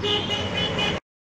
Beep, beep, beep.